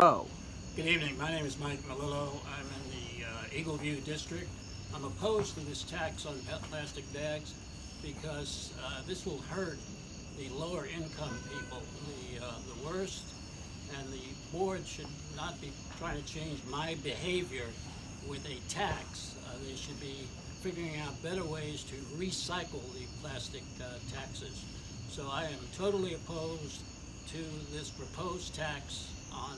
Oh, Good evening. My name is Mike Melillo. I'm in the uh, Eagle View District. I'm opposed to this tax on plastic bags because uh, this will hurt the lower income people, the, uh, the worst. And the board should not be trying to change my behavior with a tax. Uh, they should be figuring out better ways to recycle the plastic uh, taxes. So I am totally opposed to this proposed tax on.